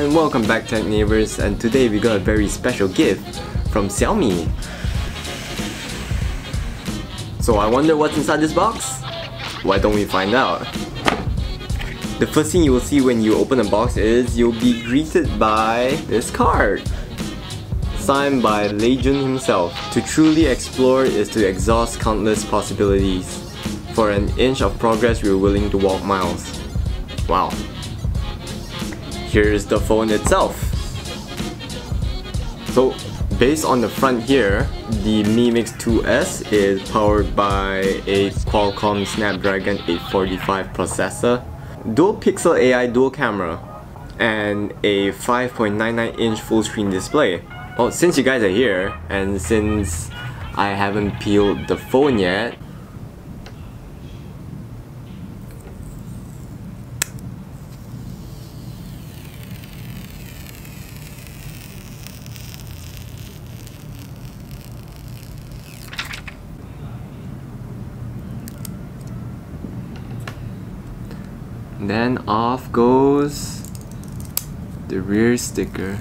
and welcome back Tech Neighbors and today we got a very special gift from Xiaomi. So I wonder what's inside this box? Why don't we find out? The first thing you will see when you open the box is you'll be greeted by this card. Signed by Lei Jun himself. To truly explore is to exhaust countless possibilities. For an inch of progress we're willing to walk miles. Wow. Here's the phone itself. So based on the front here, the Mi Mix 2S is powered by a Qualcomm Snapdragon 845 processor, dual pixel AI dual camera, and a 5.99 inch full screen display. Well, since you guys are here, and since I haven't peeled the phone yet, Then off goes the rear sticker.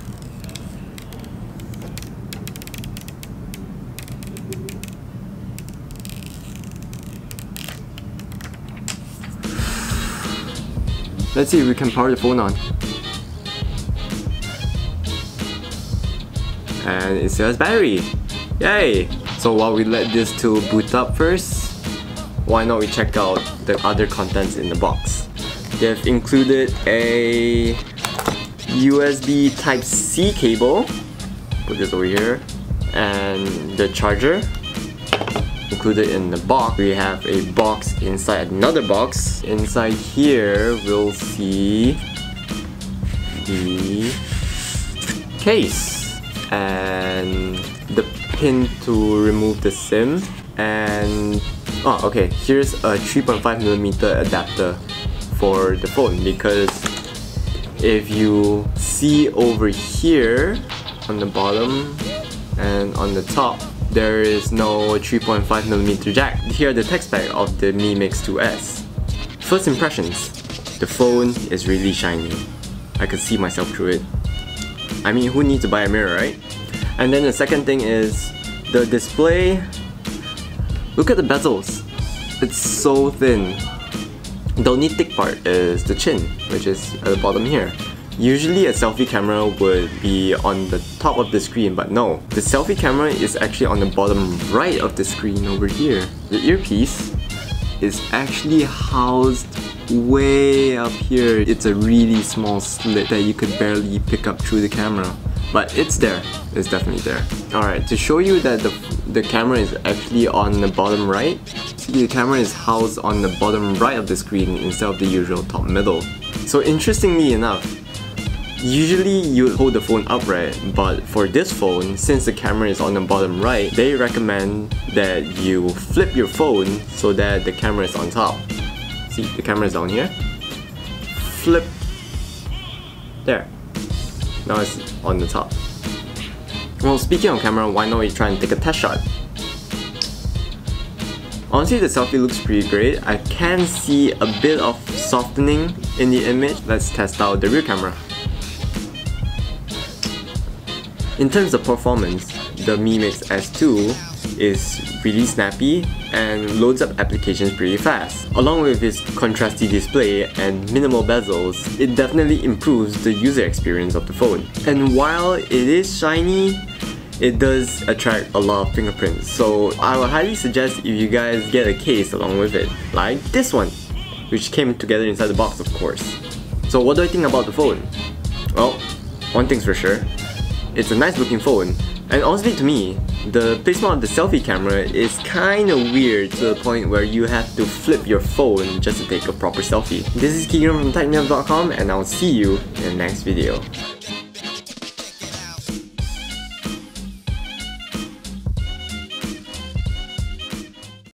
Let's see if we can power the phone on. And it says battery. Yay! So while we let this to boot up first, why not we check out the other contents in the box. They've included a USB Type-C cable, put this over here, and the charger included in the box. We have a box inside another box. Inside here, we'll see the case and the pin to remove the SIM and oh okay here's a 3.5mm adapter for the phone because if you see over here on the bottom and on the top there is no 3.5mm jack. Here are the tech spec of the Mi Mix 2S. First impressions, the phone is really shiny. I can see myself through it. I mean who needs to buy a mirror right? And then the second thing is the display. Look at the bezels. It's so thin. The only thick part is the chin, which is at the bottom here. Usually a selfie camera would be on the top of the screen, but no. The selfie camera is actually on the bottom right of the screen over here. The earpiece is actually housed way up here. It's a really small slit that you could barely pick up through the camera. But it's there. It's definitely there. Alright, to show you that the, the camera is actually on the bottom right, see the camera is housed on the bottom right of the screen instead of the usual top middle. So interestingly enough, Usually you hold the phone upright, but for this phone, since the camera is on the bottom right, they recommend that you flip your phone so that the camera is on top. See, the camera is down here. Flip. There. Now it's on the top. Well, speaking of camera, why not we try and take a test shot? Honestly, the selfie looks pretty great. I can see a bit of softening in the image. Let's test out the rear camera. In terms of performance, the Mi Mix S2 is really snappy and loads up applications pretty fast. Along with its contrasty display and minimal bezels, it definitely improves the user experience of the phone. And while it is shiny, it does attract a lot of fingerprints. So I would highly suggest if you guys get a case along with it, like this one, which came together inside the box of course. So what do I think about the phone? Well, one thing's for sure, it's a nice looking phone, and honestly to me, the placement of the selfie camera is kinda weird to the point where you have to flip your phone just to take a proper selfie. This is Keegan from TechNave.com and I'll see you in the next video.